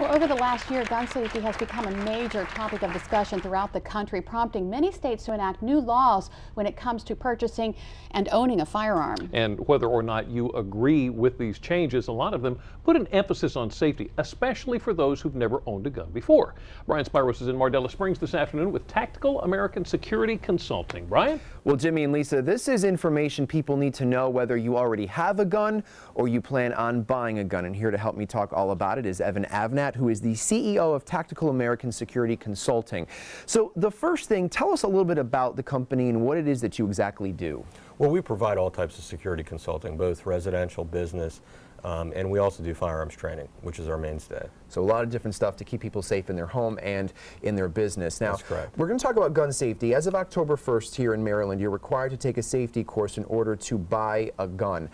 Well, over the last year, gun safety has become a major topic of discussion throughout the country, prompting many states to enact new laws when it comes to purchasing and owning a firearm. And whether or not you agree with these changes, a lot of them put an emphasis on safety, especially for those who've never owned a gun before. Brian Spyros is in Mardela Springs this afternoon with Tactical American Security Consulting. Brian? Well, Jimmy and Lisa, this is information people need to know whether you already have a gun or you plan on buying a gun. And here to help me talk all about it is Evan Avnat who is the CEO of Tactical American Security Consulting. So the first thing, tell us a little bit about the company and what it is that you exactly do. Well, we provide all types of security consulting, both residential, business, um, and we also do firearms training, which is our mainstay. So a lot of different stuff to keep people safe in their home and in their business. Now, That's correct. we're going to talk about gun safety. As of October 1st here in Maryland, you're required to take a safety course in order to buy a gun.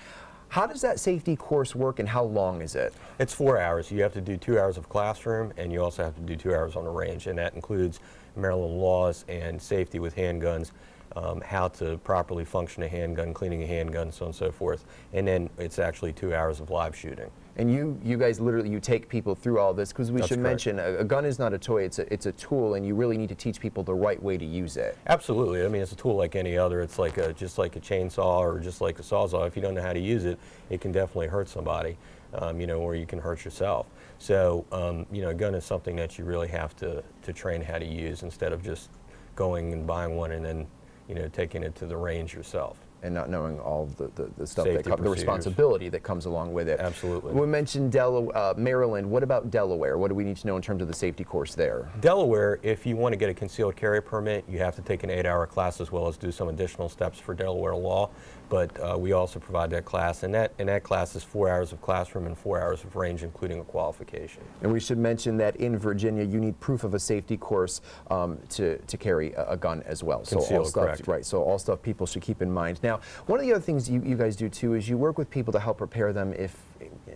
How does that safety course work and how long is it? It's four hours. You have to do two hours of classroom and you also have to do two hours on the range and that includes Maryland laws and safety with handguns, um, how to properly function a handgun, cleaning a handgun, so on and so forth. And then it's actually two hours of live shooting. And you, you guys literally, you take people through all this because we That's should correct. mention a, a gun is not a toy, it's a, it's a tool and you really need to teach people the right way to use it. Absolutely. I mean, it's a tool like any other. It's like a, just like a chainsaw or just like a sawzall. If you don't know how to use it, it can definitely hurt somebody, um, you know, or you can hurt yourself. So, um, you know, a gun is something that you really have to, to train how to use instead of just going and buying one and then, you know, taking it to the range yourself and not knowing all the, the, the stuff Safety that comes, the responsibility that comes along with it. Absolutely. We mentioned Dela uh, Maryland. What about Delaware? What do we need to know in terms of the safety course there? Delaware, if you want to get a concealed carry permit, you have to take an eight-hour class as well as do some additional steps for Delaware law. But uh, we also provide that class, and that and that class is four hours of classroom and four hours of range, including a qualification. And we should mention that in Virginia, you need proof of a safety course um, to, to carry a, a gun as well. So all Concealed, stuff, correct. right? So all stuff people should keep in mind. Now, one of the other things you, you guys do too is you work with people to help prepare them if,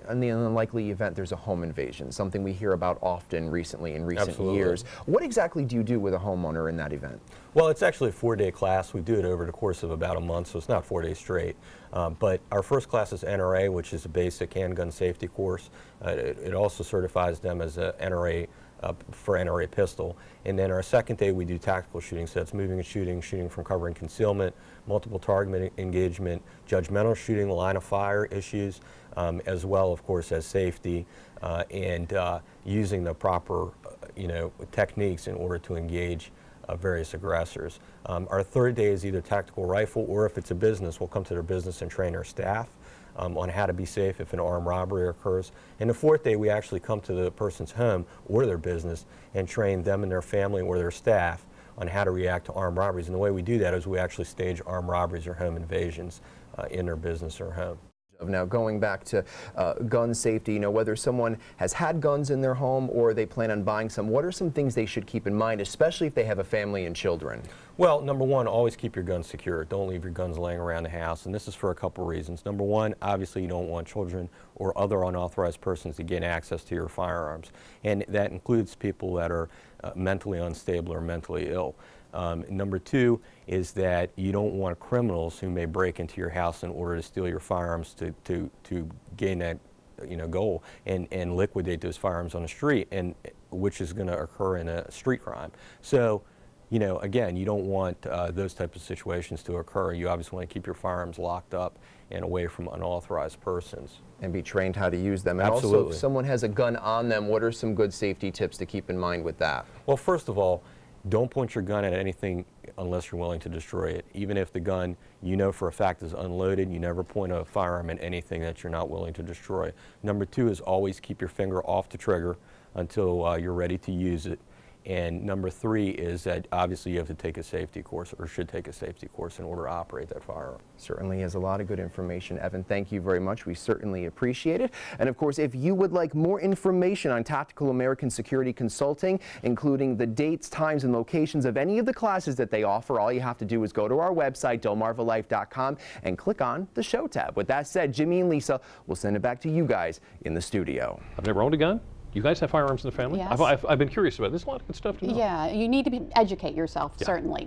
in the unlikely event there's a home invasion, something we hear about often recently in recent Absolutely. years. What exactly do you do with a homeowner in that event? Well, it's actually a four-day class. We do it over the course of about a month, so it's not four days straight. Um, but our first class is NRA, which is a basic handgun safety course. Uh, it, it also certifies them as a NRA uh, for NRA pistol. And then our second day we do tactical shooting, so it's moving and shooting, shooting from cover and concealment, multiple target engagement, judgmental shooting, line of fire issues, um, as well, of course, as safety, uh, and uh, using the proper, you know, techniques in order to engage uh, various aggressors. Um, our third day is either tactical rifle or if it's a business, we'll come to their business and train our staff um, on how to be safe if an armed robbery occurs. And the fourth day, we actually come to the person's home or their business and train them and their family or their staff on how to react to armed robberies. And the way we do that is we actually stage armed robberies or home invasions uh, in their business or home. Now, going back to uh, gun safety, you know, whether someone has had guns in their home or they plan on buying some, what are some things they should keep in mind, especially if they have a family and children? Well, number one, always keep your guns secure. Don't leave your guns laying around the house, and this is for a couple reasons. Number one, obviously you don't want children or other unauthorized persons to gain access to your firearms, and that includes people that are uh, mentally unstable or mentally ill. Um, number two is that you don't want criminals who may break into your house in order to steal your firearms to, to, to gain that you know, goal and, and liquidate those firearms on the street, and which is going to occur in a street crime. So, you know, again, you don't want uh, those types of situations to occur. You obviously want to keep your firearms locked up and away from unauthorized persons. And be trained how to use them. And also, if someone has a gun on them, what are some good safety tips to keep in mind with that? Well, first of all, don't point your gun at anything unless you're willing to destroy it. Even if the gun you know for a fact is unloaded, you never point a firearm at anything that you're not willing to destroy. Number two is always keep your finger off the trigger until uh, you're ready to use it. And number three is that obviously you have to take a safety course or should take a safety course in order to operate that firearm. Certainly has a lot of good information. Evan, thank you very much. We certainly appreciate it. And of course, if you would like more information on Tactical American Security Consulting, including the dates, times, and locations of any of the classes that they offer, all you have to do is go to our website, delmarvalife.com, and click on the show tab. With that said, Jimmy and Lisa will send it back to you guys in the studio. I've never owned a gun. You guys have firearms in the family? Yes. I've, I've, I've been curious about this. There's a lot of good stuff to know. Yeah, you need to be, educate yourself, Yeah. certainly.